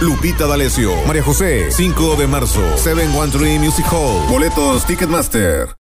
Lupita D'Alessio, María José, 5 de marzo, 713 Music Hall, boletos Ticketmaster.